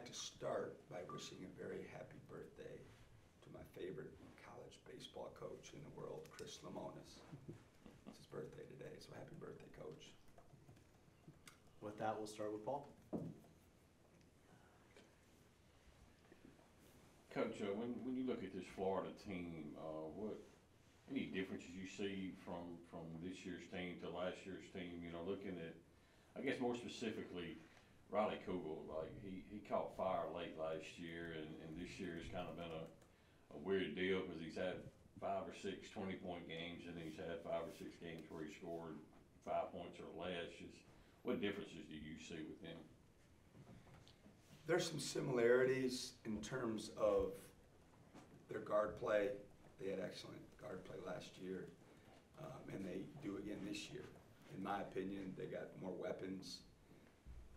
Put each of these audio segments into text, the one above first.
like to start by wishing a very happy birthday to my favorite college baseball coach in the world, Chris Lemonis. It's his birthday today, so happy birthday, coach. With that, we'll start with Paul. Coach, uh, when, when you look at this Florida team, uh, what, any differences you see from, from this year's team to last year's team? You know, looking at, I guess more specifically, Riley Kugel, like, he, he caught fire late last year, and, and this year has kind of been a, a weird deal, because he's had five or six 20-point games, and he's had five or six games where he scored five points or less. Just, what differences do you see with him? There's some similarities in terms of their guard play. They had excellent guard play last year, um, and they do again this year. In my opinion, they got more weapons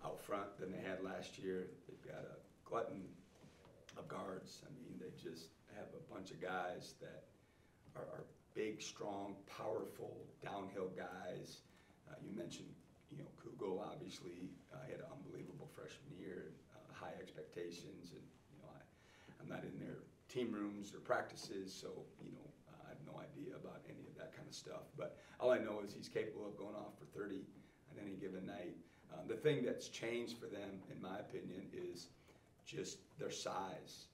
out front than they had last year. They've got a glutton of guards. I mean, they just have a bunch of guys that are, are big, strong, powerful, downhill guys. Uh, you mentioned, you know, Kugel obviously uh, had an unbelievable freshman year, uh, high expectations, and you know, I, I'm not in their team rooms or practices, so you know, I have no idea about any of that kind of stuff. But all I know is he's capable of going off for 30 on any given night. Um, the thing that's changed for them, in my opinion, is just their size.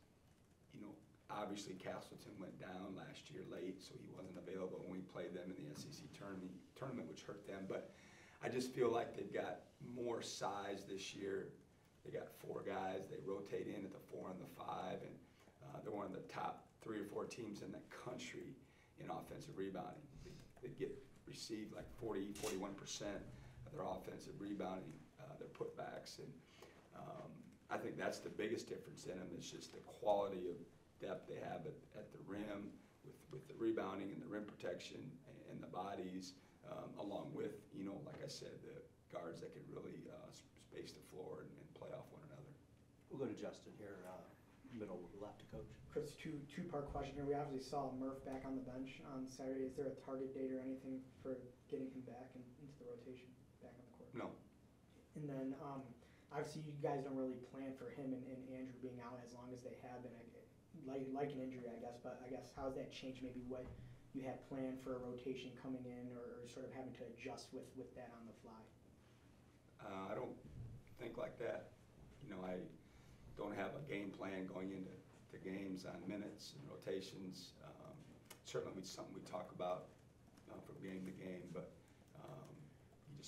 You know, obviously Castleton went down last year late, so he wasn't available when we played them in the SEC tournament, tournament which hurt them. But I just feel like they've got more size this year. They got four guys. They rotate in at the four and the five, and uh, they're one of the top three or four teams in the country in offensive rebounding. They, they get received like 40, 41 percent their offensive rebounding, uh, their putbacks, and um, I think that's the biggest difference in them. Is just the quality of depth they have at, at the rim with, with the rebounding and the rim protection and, the bodies, um, along with you know, like I said, the guards that can really uh, space the floor and, and play off one another. We'll go to Justin here, uh, middle left to coach. Chris, two, two-part question here. We obviously saw Murph back on the bench on Saturday. Is there a target date or anything for getting him back in, into the rotation, back on the court? No, And then, um, obviously you guys don't really plan for him and, and Andrew being out as long as they have been, like, like an injury, I guess, but I guess how's that changed maybe what you had planned for a rotation coming in or, or sort of having to adjust with, with that on the fly? uh, I don't think like that. You know, I don't have a game plan going into the games on minutes and rotations. Um, certainly, it's something we talk about uh, from game to game, but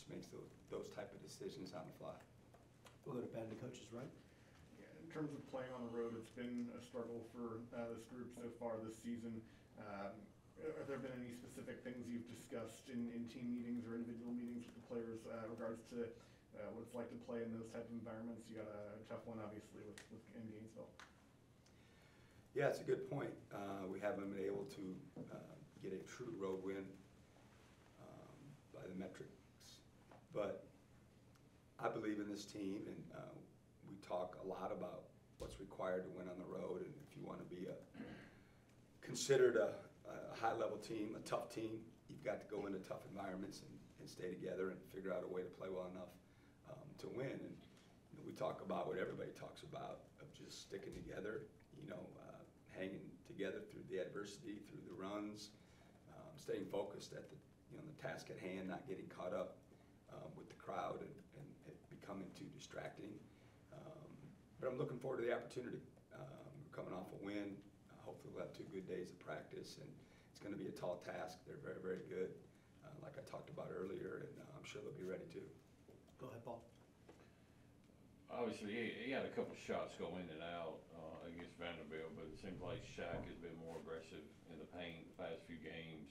he just makes those, those type of decisions on the fly. We'll go to Ben to coach's right. Yeah, in terms of playing on the road, it's been a struggle for uh, this group so far this season. Um, have there been any specific things you've discussed in, in team meetings or individual meetings with the players uh, regards to uh, what it's like to play in those type of environments? You got a tough one, obviously, with, with in Gainesville. Yeah, it's a good point. Uh, we haven't been able to uh, get a true road win um, by the metrics, but I believe in this team, and uh, we talk a lot about what's required to win on the road, and if you want to be a considered a, a high-level team, a tough team, you've got to go into tough environments and, and stay together and figure out a way to play well enough um, to win. And you know, we talk about what everybody talks about of just sticking together, you know, uh, hanging together through the adversity, through the runs, um, staying focused at the you know the task at hand, not getting caught up crowd and, and it becoming too distracting. Um, but I'm looking forward to the opportunity. Um, we're coming off a win. Uh, hopefully, we'll have two good days of practice, and it's going to be a tall task. They're very, very good, uh, like I talked about earlier, and uh, I'm sure they'll be ready too. Go ahead, Paul. Obviously, he, he had a couple shots go in and out, uh, against Vanderbilt, but it seems like Shaq has been more aggressive in the paint the past few games.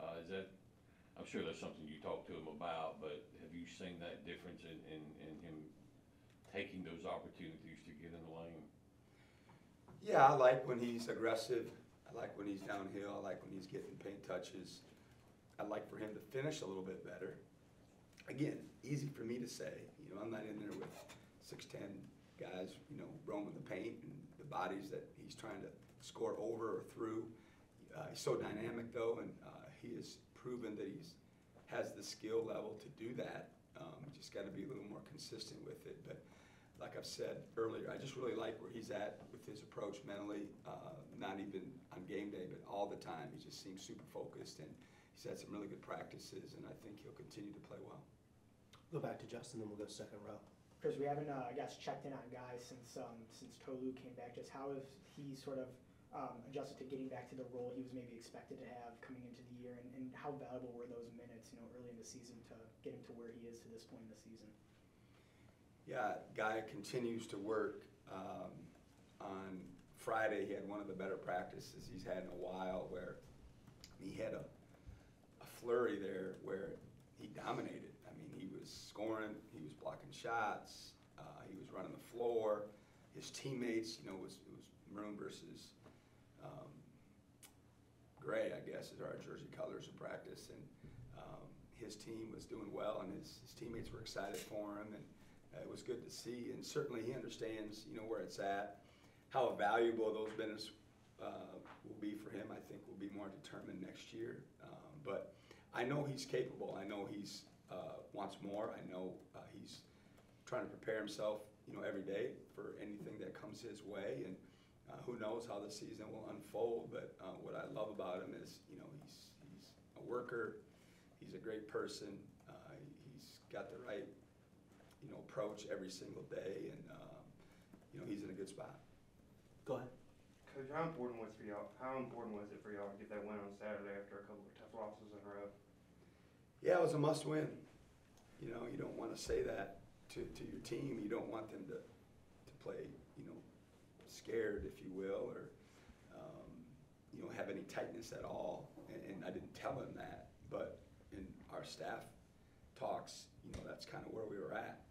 Uh, is that, I'm sure that's something you talked to him about, but seen that difference in, in, in him taking those opportunities to get in the lane? Yeah, I like when he's aggressive. I like when he's downhill. I like when he's getting paint touches. I'd like for him to finish a little bit better. Again, easy for me to say. You know, I'm not in there with six ten guys, you know, roaming the paint and the bodies that he's trying to score over or through. Uh, he's so dynamic though, and uh, he has proven that he's has the skill level to do that. Um, just got to be a little more consistent with it. But like I've said earlier, I just really like where he's at with his approach mentally, uh, not even on game day, but all the time. He just seems super focused and he's had some really good practices and I think he'll continue to play well. Go back to Justin, then we'll go second row. Chris, we haven't, uh, I guess, checked in on guys since, um, since Tolu came back. Just how has he sort of, um, adjusted to getting back to the role he was maybe expected to have coming into the year? And, and how valuable were those minutes, you know, early in the season to get him to where he is to this point in the season? Yeah, Guy continues to work. Um, on Friday, he had one of the better practices he's had in a while where he had a, a flurry there where he dominated. I mean, he was scoring, he was blocking shots, uh, he was running the floor. His teammates, you know, it was, it was maroon versus gray, I guess, is our jersey colors in practice. And um, his team was doing well, and his, his teammates were excited for him, and uh, it was good to see. And certainly, he understands, you know, where it's at, how valuable those minutes uh, will be for him. I think will be more determined next year. Um, but I know he's capable. I know he's uh, wants more. I know uh, he's trying to prepare himself, you know, every day for anything that comes his way. And uh, who knows how the season will unfold? But uh, what I love about him is, you know, he's he's a worker. He's a great person. Uh, he's got the right, you know, approach every single day, and um, you know, he's in a good spot. Go ahead. Coach, how important was for y'all? How important was it for y'all to get that win on Saturday after a couple of tough losses in a row? Yeah, it was a must-win. You know, you don't want to say that to, to your team. You don't want them to, to play, you know, scared, if you will, or, um, you know, have any tightness at all. And, and I didn't tell him that, but in our staff talks, you know, that's kind of where we were at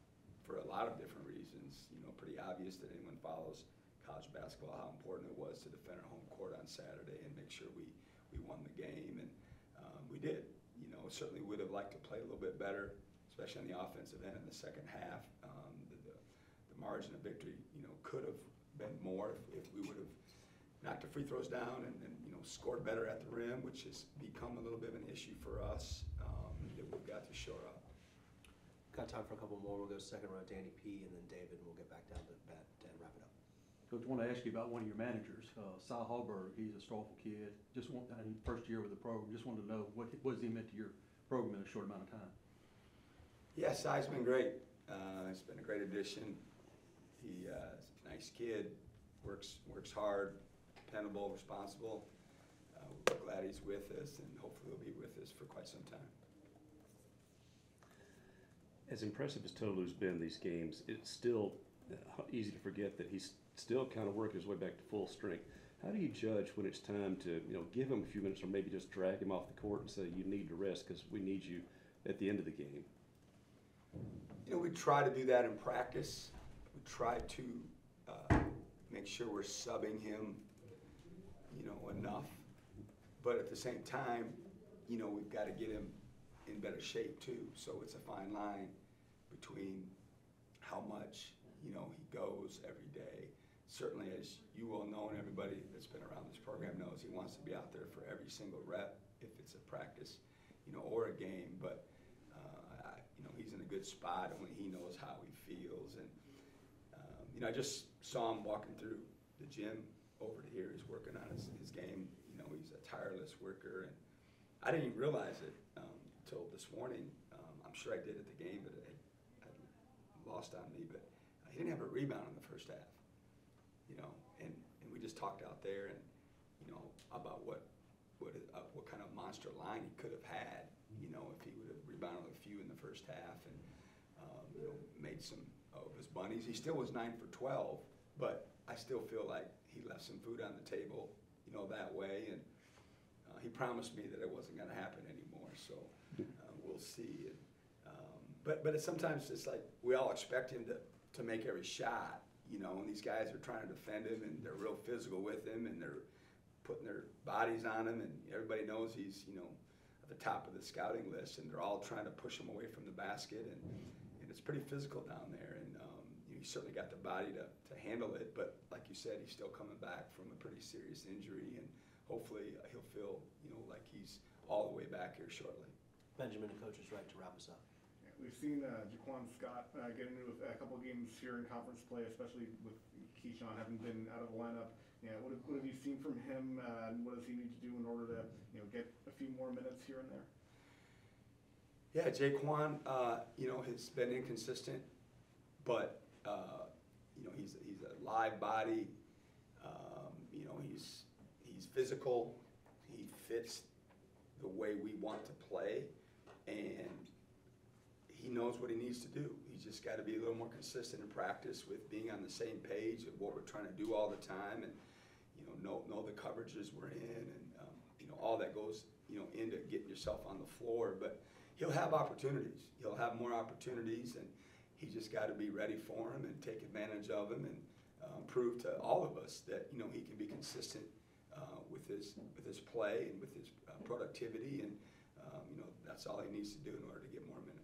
for a lot of different reasons. You know, pretty obvious that anyone follows college basketball, how important it was to defend our home court on Saturday and make sure we, we won the game. And um, we did. You know, certainly would have liked to play a little bit better, especially on the offensive end in the second half. Um, the, the, the margin of victory, you know, could have been more if, if we would have knocked the free throws down and, and, you know, scored better at the rim, which has become a little bit of an issue for us um, that we've got to shore up. Got time for a couple more. We'll go second round, Danny P, and then David, and we'll get back down to bat and wrap it up. Coach, want to ask you about one of your managers, uh, Cy Hallberg. He's a Starkville kid. Just want, first year with the program. Just wanted to know what what has he meant to your program in a short amount of time. Yeah, Sai's been great. Uh, he's been a great addition. He, uh, is a nice kid, works, works hard, dependable, responsible. Uh, we're glad he's with us and hopefully he'll be with us for quite some time. As impressive as Tolu's been these games, it's still uh, easy to forget that he's still kind of working his way back to full strength. How do you judge when it's time to, you know, give him a few minutes or maybe just drag him off the court and say you need to rest because we need you at the end of the game? You know, we try to do that in practice. We try to make sure we're subbing him, you know, enough. But at the same time, you know, we've got to get him in better shape too. So it's a fine line between how much, you know, he goes every day. Certainly, as you all know, and everybody that's been around this program knows, he wants to be out there for every single rep, if it's a practice, you know, or a game. But uh, I, you know, he's in a good spot. Only he knows how he feels. And um, you know, I just saw him walking through the gym over to here. He's working on his, his game. You know, he's a tireless worker, and I didn't even realize it um, until this morning. Um, I'm sure I did at the game, but it had lost on me. But he didn't have a rebound in the first half. You know, and, and we just talked out there, and you know about what what uh, what kind of monster line he could have had. You know, if he would have rebounded a few in the first half and um, you know made some of his bunnies. He still was nine for twelve, but I still feel like he left some food on the table. You know that way, and uh, he promised me that it wasn't going to happen anymore. So uh, we'll see. And, um, but but it's sometimes it's like we all expect him to to make every shot. You know, and these guys are trying to defend him, and they're real physical with him, and they're putting their bodies on him, and everybody knows he's you know at the top of the scouting list, and they're all trying to push him away from the basket, and, and it's pretty physical down there, and you know, he's certainly got the body to, to handle it, but like you said, he's still coming back from a pretty serious injury, and hopefully he'll feel you know like he's all the way back here shortly. Benjamin the coach is right to wrap us up. Yeah, We've seen uh, Jaquan Scott uh, get into a couple of games here in conference play, especially with Keyshawn having been out of the lineup. Yeah, what have, what have you seen from him, uh, and what does he need to do in order to, you know, get a few more minutes here and there? Yeah, Jaquan, uh, you know, has been inconsistent, but, uh, you know, he's, he's a live body. Um, you know, he's, he's physical, he fits the way we want to play, and he knows what he needs to do. He's just gotta be a little more consistent in practice with being on the same page of what we're trying to do all the time, and, you know, know, know the coverages we're in, and, um, you know, all that goes, you know, into getting yourself on the floor, but he'll have opportunities. He'll have more opportunities, and he's just got to be ready for him and take advantage of him and um, prove to all of us that you know he can be consistent uh, with his with his play and with his uh, productivity, and um, you know that's all he needs to do in order to get more minutes.